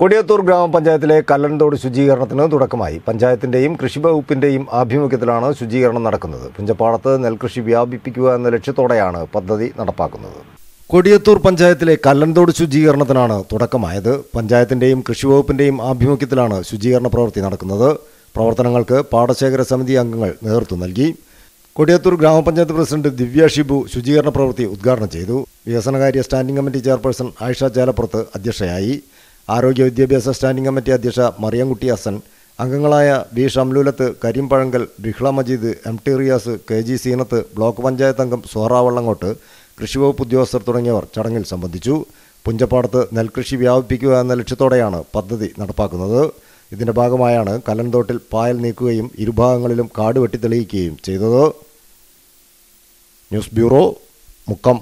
കൊടിയത്തൂർ ഗ്രാമപഞ്ചായത്തിലെ കല്ലൻതോട് ശുചീകരണത്തിന് തുടക്കമായി. പഞ്ചായത്തിന്റെയും കൃഷി വകുപ്പിന്റെയും ആഭിമുഖ്യത്തിലാണ് ശുചീകരണം നടക്കുന്നത്. പുഞ്ചപ്പാടത്ത് നെൽകൃഷി വ്യാപിപ്പിക്കുക എന്ന ലക്ഷ്യത്തോടെയാണ് പദ്ധതി നടപ്പാക്കുന്നത്. കൊടിയത്തൂർ പഞ്ചായത്തിലെ കല്ലൻതോട് ശുചീകരണത്തിനാണ് തുടക്കമായത്. പഞ്ചായത്തിന്റെയും കൃഷി വകുപ്പിന്റെയും ആഭിമുഖ്യത്തിലാണ് ശുചീകരണ പ്രവൃത്തി നടക്കുന്നത്. പ്രവർത്തനങ്ങൾക്ക് പാടശേഖര സമിതി അംഗങ്ങൾ നേതൃത്വം നൽകി. കൊടിയത്തൂർ ഗ്രാമപഞ്ചായത്ത് പ്രസിഡന്റ് ദിവ്യ ഷിബു ശുചീകരണ പ്രവൃത്തി ഉദ്ഘാടനം ചെയ്തു. വികസനകാര്യ standing committee chairperson Ayisha Chalappurath അധ്യക്ഷയായി. ആരോഗ്യ വിദ്യാഭ്യാസ സ്റ്റാൻഡിംഗ് കമ്മിറ്റി അധ്യക്ഷ മറിയംകുട്ടി ഹസൻ അംഗങ്ങളായ V Shamlulath Karimpazhankal Bihla Majeed M T Riyas K G Seenath block panchayat അംഗം സോറ വള്ളങ്ങോട്ട് കൃഷിവകുപ്പ് ഉദ്യോഗസ്ഥർ തുടങ്ങിയവർ ചടങ്ങിൽ സംബന്ധിച്ചു. പുഞ്ചപ്പാടത്ത് നെൽകൃഷി വ്യാപിപ്പിക്കുക എന്ന ലക്ഷ്യത്തോടെയാണ് പദ്ധതി നടപ്പാക്കുന്നത്. ഇതിന്റെ ഭാഗമായാണ് കലന്തോട്ടിൽ പായൽ നീക്കുകയും ഇരുഭാഗങ്ങളിലും കാട് വെട്ടിത്തെളിയിക്കുകയും ചെയ്തത്. News bureau Mukkam.